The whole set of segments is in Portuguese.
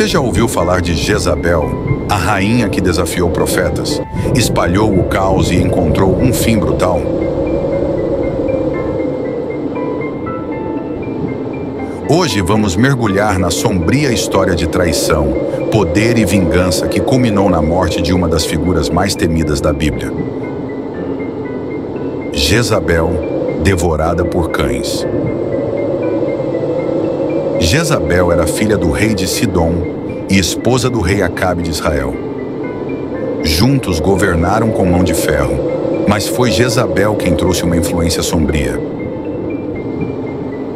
Você já ouviu falar de Jezabel, a rainha que desafiou profetas, espalhou o caos e encontrou um fim brutal? Hoje vamos mergulhar na sombria história de traição, poder e vingança que culminou na morte de uma das figuras mais temidas da Bíblia. Jezabel, devorada por cães. Jezabel era filha do rei de Sidom e esposa do rei Acabe de Israel. Juntos governaram com mão de ferro, mas foi Jezabel quem trouxe uma influência sombria.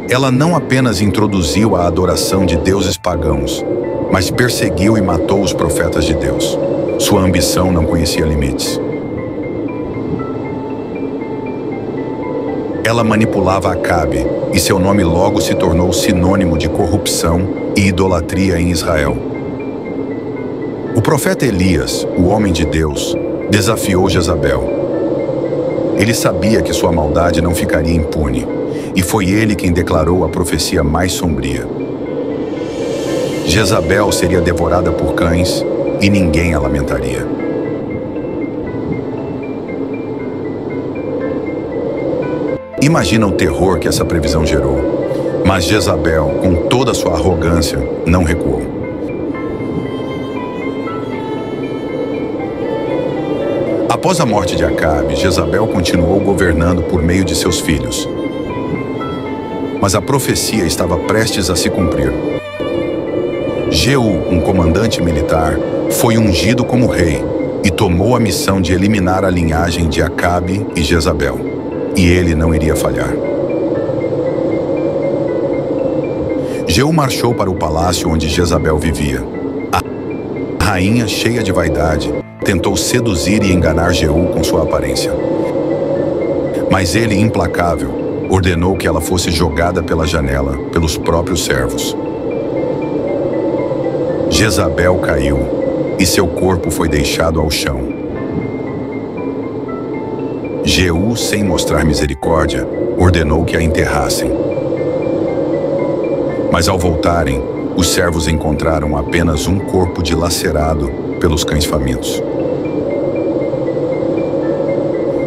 Ela não apenas introduziu a adoração de deuses pagãos, mas perseguiu e matou os profetas de Deus. Sua ambição não conhecia limites. Ela manipulava Acabe, e seu nome logo se tornou sinônimo de corrupção e idolatria em Israel. O profeta Elias, o homem de Deus, desafiou Jezabel. Ele sabia que sua maldade não ficaria impune, e foi ele quem declarou a profecia mais sombria. Jezabel seria devorada por cães e ninguém a lamentaria. Imagina o terror que essa previsão gerou. Mas Jezabel, com toda sua arrogância, não recuou. Após a morte de Acabe, Jezabel continuou governando por meio de seus filhos. Mas a profecia estava prestes a se cumprir. Jeú, um comandante militar, foi ungido como rei e tomou a missão de eliminar a linhagem de Acabe e Jezabel e ele não iria falhar. Jeú marchou para o palácio onde Jezabel vivia. A rainha, cheia de vaidade, tentou seduzir e enganar Jeú com sua aparência. Mas ele, implacável, ordenou que ela fosse jogada pela janela pelos próprios servos. Jezabel caiu e seu corpo foi deixado ao chão. Jeú, sem mostrar misericórdia, ordenou que a enterrassem. Mas ao voltarem, os servos encontraram apenas um corpo dilacerado pelos cães famintos.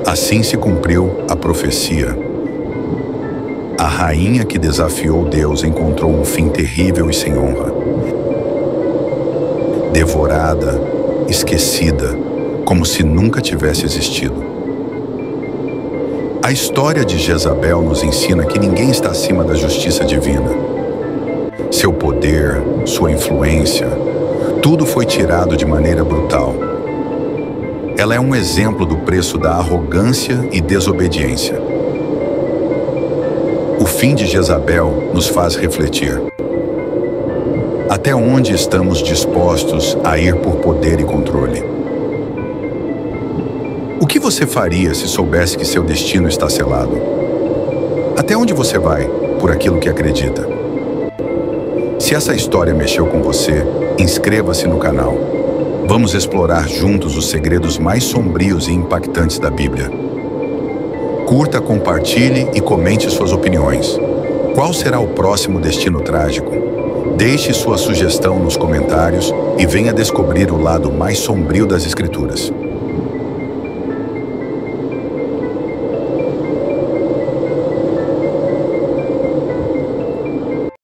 Assim se cumpriu a profecia. A rainha que desafiou Deus encontrou um fim terrível e sem honra. Devorada, esquecida, como se nunca tivesse existido. A história de Jezabel nos ensina que ninguém está acima da justiça divina. Seu poder, sua influência, tudo foi tirado de maneira brutal. Ela é um exemplo do preço da arrogância e desobediência. O fim de Jezabel nos faz refletir. Até onde estamos dispostos a ir por poder e controle? O que você faria se soubesse que seu destino está selado? Até onde você vai por aquilo que acredita? Se essa história mexeu com você, inscreva-se no canal. Vamos explorar juntos os segredos mais sombrios e impactantes da Bíblia. Curta, compartilhe e comente suas opiniões. Qual será o próximo destino trágico? Deixe sua sugestão nos comentários e venha descobrir o lado mais sombrio das Escrituras.